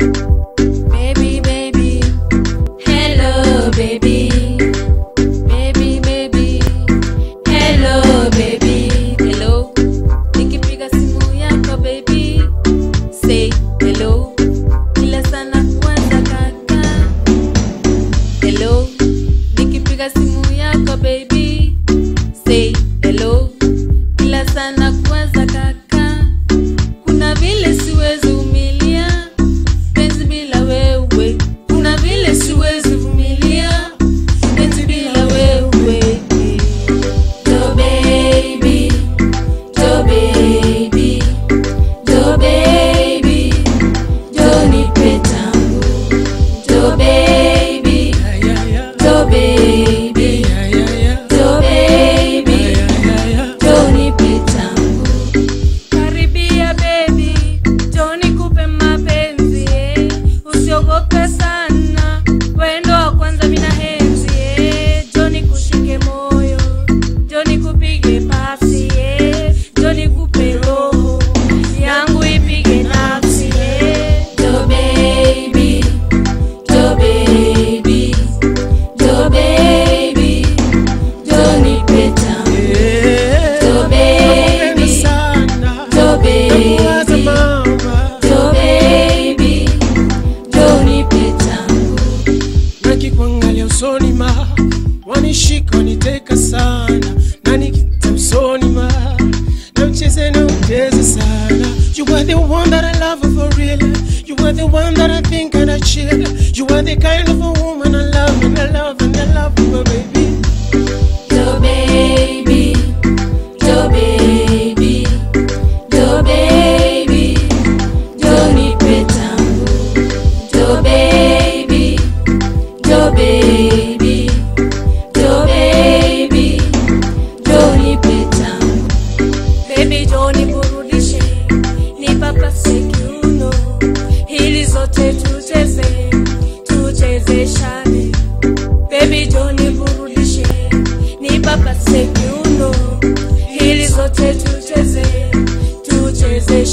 Baby, baby. Hello, baby. Shika uniteka sana. Na nikita usoni mara na mcheze na mcheze sana. You are the one that I love for real. You are the one that I think and I chill. You are the kind of a woman I love and I love and Baba sekiuno, hili zote tucheze, tucheze